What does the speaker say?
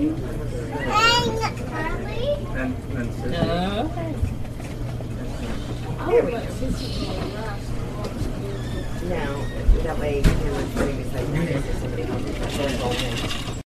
And, and Sissy. We. Now, that way, you can look is somebody who's on.